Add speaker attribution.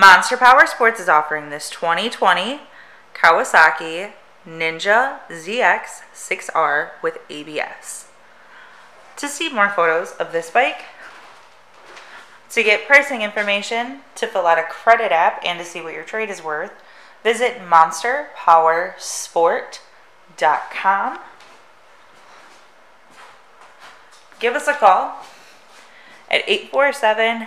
Speaker 1: Monster Power Sports is offering this 2020 Kawasaki Ninja ZX 6R with ABS. To see more photos of this bike, to get pricing information, to fill out a credit app, and to see what your trade is worth, visit monsterpowersport.com. Give us a call at 847